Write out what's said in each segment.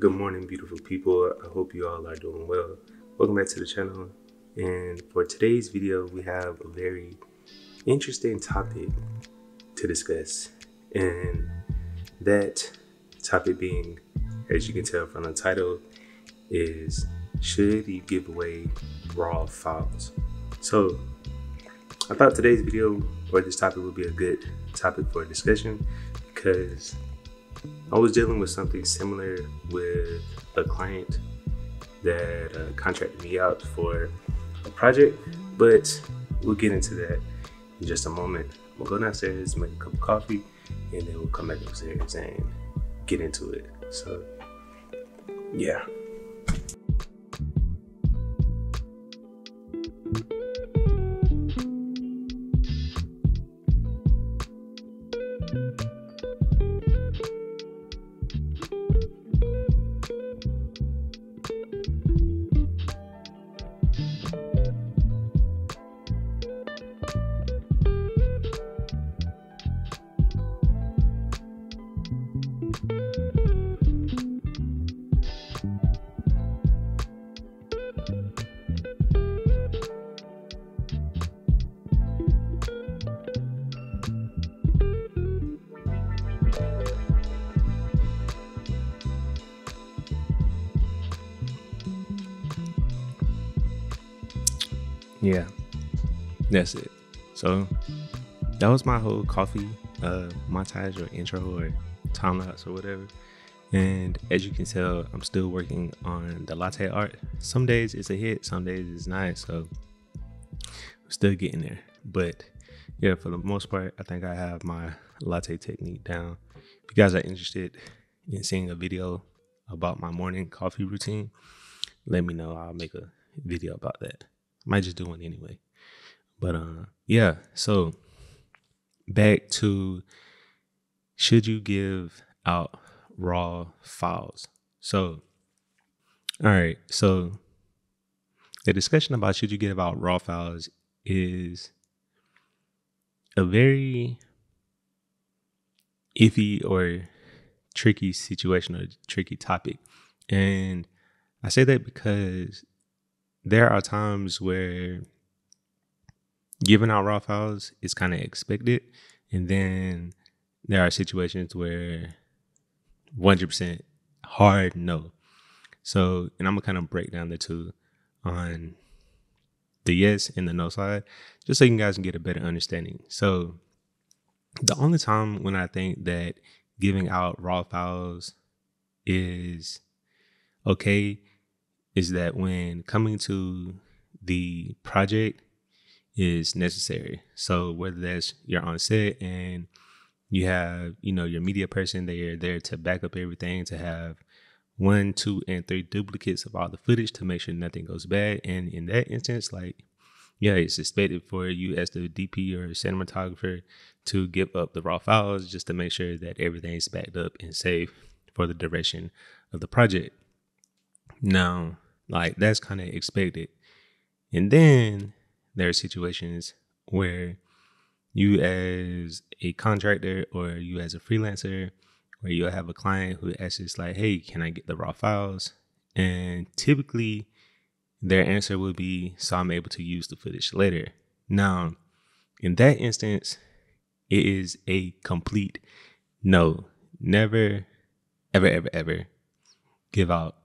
Good morning, beautiful people. I hope you all are doing well. Welcome back to the channel. And for today's video, we have a very interesting topic to discuss. And that topic being, as you can tell from the title, is should you give away raw files? So I thought today's video or this topic would be a good topic for discussion because I was dealing with something similar with a client that uh, contracted me out for a project, but we'll get into that in just a moment. Gonna go downstairs, make a cup of coffee, and then we'll come back upstairs and get into it. So, yeah. Yeah, that's it. So that was my whole coffee uh, montage or intro or time lapse or whatever. And as you can tell, I'm still working on the latte art. Some days it's a hit, some days it's not. So I'm still getting there. But yeah, for the most part, I think I have my latte technique down. If you guys are interested in seeing a video about my morning coffee routine, let me know. I'll make a video about that. Might just do one anyway. But uh yeah, so back to should you give out raw files? So all right, so the discussion about should you give out raw files is a very iffy or tricky situation or tricky topic. And I say that because there are times where giving out raw files is kind of expected. And then there are situations where 100% hard no. So, and I'm gonna kind of break down the two on the yes and the no side, just so you guys can get a better understanding. So, the only time when I think that giving out raw files is okay is that when coming to the project is necessary. So whether that's you're on set and you have, you know, your media person, they are there to back up everything, to have one, two, and three duplicates of all the footage to make sure nothing goes bad. And in that instance, like, yeah, it's expected for you as the DP or cinematographer to give up the raw files just to make sure that everything's backed up and safe for the duration of the project. Now, like that's kind of expected. And then there are situations where you as a contractor or you as a freelancer where you'll have a client who asks like, hey, can I get the raw files? And typically their answer will be, so I'm able to use the footage later. Now, in that instance, it is a complete no. Never, ever, ever, ever give out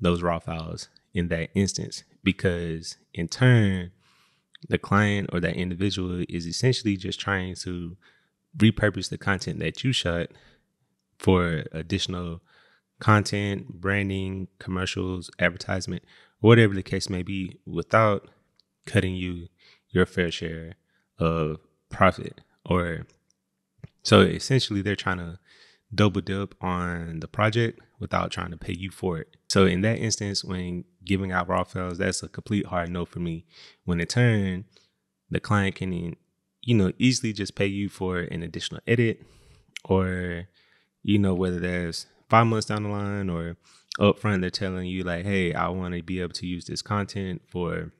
those raw files in that instance because in turn the client or that individual is essentially just trying to repurpose the content that you shot for additional content, branding, commercials, advertisement, whatever the case may be, without cutting you your fair share of profit. Or so essentially, they're trying to double dip on the project without trying to pay you for it. So in that instance, when giving out raw files, that's a complete hard no for me. When in turn, the client can, you know, easily just pay you for an additional edit, or you know, whether there's five months down the line or upfront, they're telling you like, hey, I want to be able to use this content for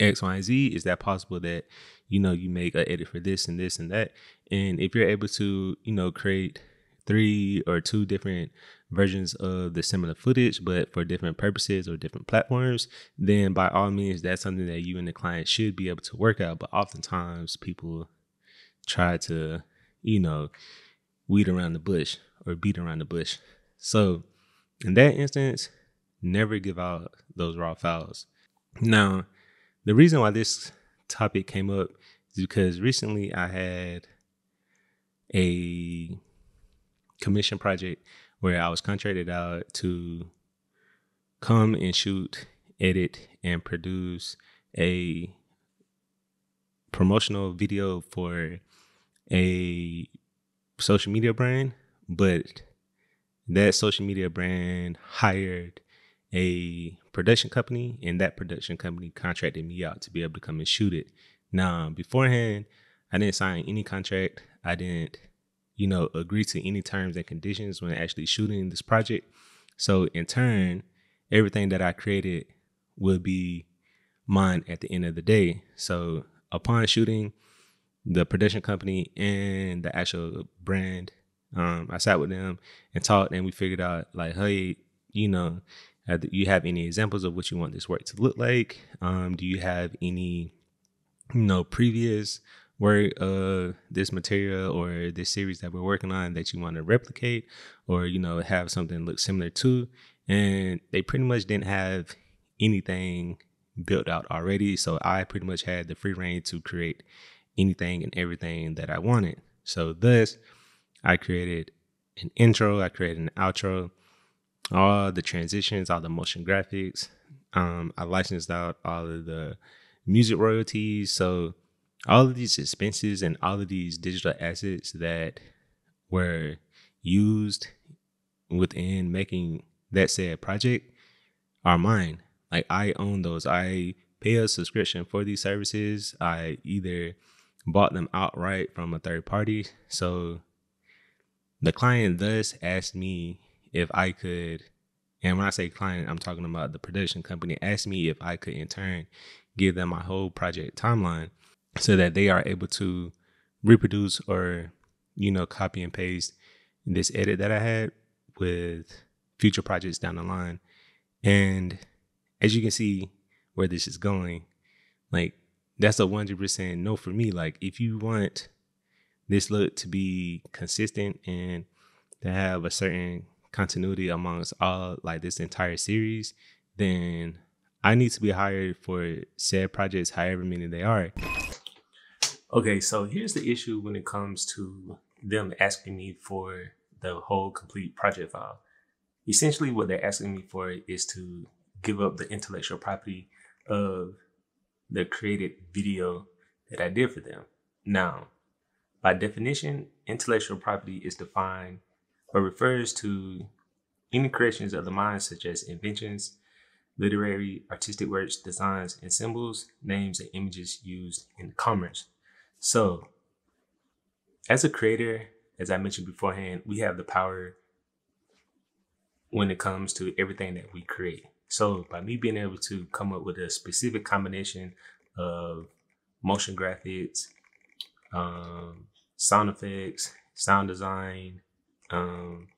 X, Y, and Z. Is that possible that you know you make an edit for this and this and that? And if you're able to, you know, create three or two different versions of the similar footage, but for different purposes or different platforms, then by all means, that's something that you and the client should be able to work out. But oftentimes, people try to, you know, weed around the bush or beat around the bush. So, in that instance, never give out those raw files. Now, the reason why this topic came up is because recently I had a commission project where I was contracted out to come and shoot, edit, and produce a promotional video for a social media brand, but that social media brand hired a production company, and that production company contracted me out to be able to come and shoot it. Now, beforehand, I didn't sign any contract. I didn't, you know, agree to any terms and conditions when actually shooting this project. So, in turn, everything that I created will be mine at the end of the day. So, upon shooting, the production company and the actual brand, um, I sat with them and talked, and we figured out like, hey, you know, do you have any examples of what you want this work to look like? Um, do you have any, you know, previous work of this material or this series that we're working on that you want to replicate, or you know, have something look similar to? And they pretty much didn't have anything built out already, so I pretty much had the free reign to create anything and everything that I wanted. So thus, I created an intro, I created an outro all the transitions, all the motion graphics. Um, I licensed out all of the music royalties. So all of these expenses and all of these digital assets that were used within making that said project are mine. Like I own those. I pay a subscription for these services. I either bought them outright from a third party. So the client thus asked me if I could, and when I say client, I'm talking about the production company, asked me if I could in turn give them my whole project timeline so that they are able to reproduce or, you know, copy and paste this edit that I had with future projects down the line. And as you can see where this is going, like that's a 100% no for me. Like if you want this look to be consistent and to have a certain continuity amongst all like this entire series, then I need to be hired for said projects, however many they are. Okay, so here's the issue when it comes to them asking me for the whole complete project file. Essentially, what they're asking me for is to give up the intellectual property of the created video that I did for them. Now, by definition, intellectual property is defined but refers to any creations of the mind, such as inventions, literary, artistic works, designs, and symbols, names, and images used in commerce. So, as a creator, as I mentioned beforehand, we have the power when it comes to everything that we create. So, by me being able to come up with a specific combination of motion graphics, um, sound effects, sound design, um,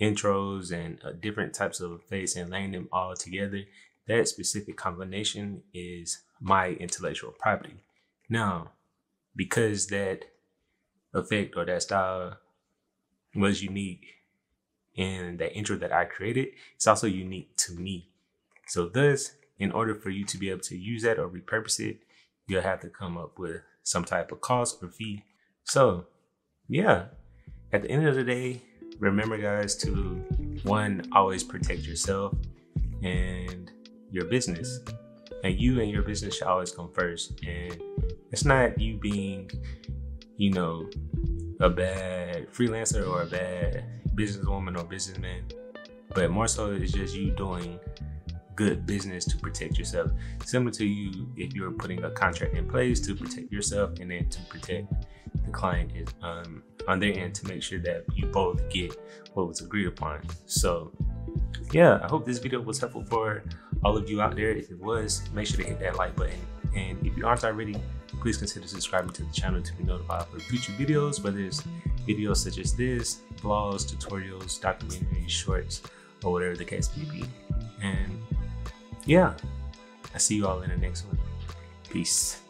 intros and uh, different types of effects and laying them all together, that specific combination is my intellectual property. Now, because that effect or that style was unique and the intro that I created, it's also unique to me. So thus, in order for you to be able to use that or repurpose it, you'll have to come up with some type of cost or fee. So yeah, at the end of the day, remember guys to one always protect yourself and your business and you and your business should always come first and it's not you being you know a bad freelancer or a bad businesswoman or businessman but more so it's just you doing good business to protect yourself similar to you if you're putting a contract in place to protect yourself and then to protect the client is um, on their end to make sure that you both get what was agreed upon. So yeah, I hope this video was helpful for all of you out there, if it was, make sure to hit that like button. And if you aren't already, please consider subscribing to the channel to be notified for future videos, whether it's videos such as this, vlogs, tutorials, documentaries, shorts, or whatever the case may be. And yeah, I see you all in the next one. Peace.